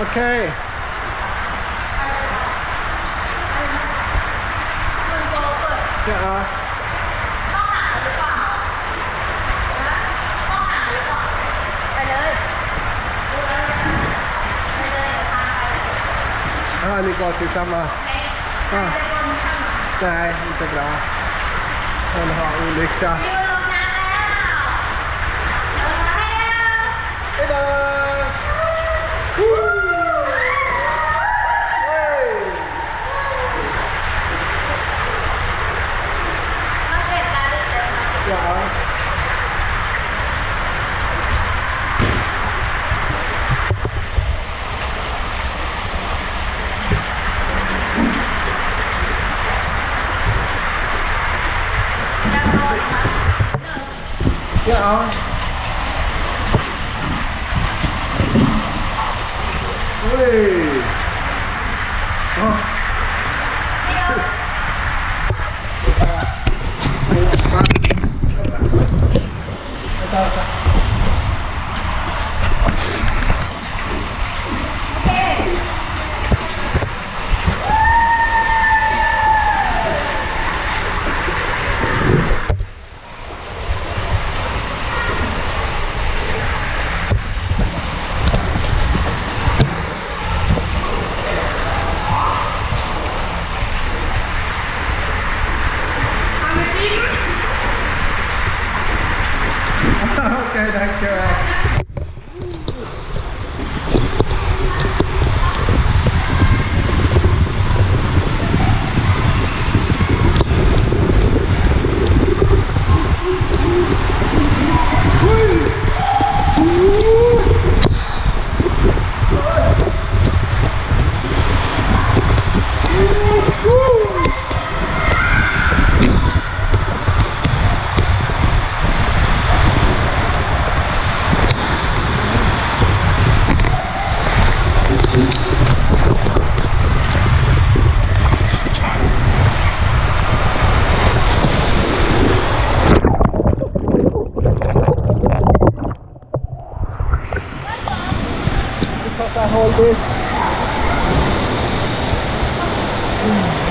Okej. Ja. Ja, ni går tillsammans. Ja. Nej, inte bra. Hon har olycka. Get on. Hey. Oh. okay, that's correct. motor. Hum.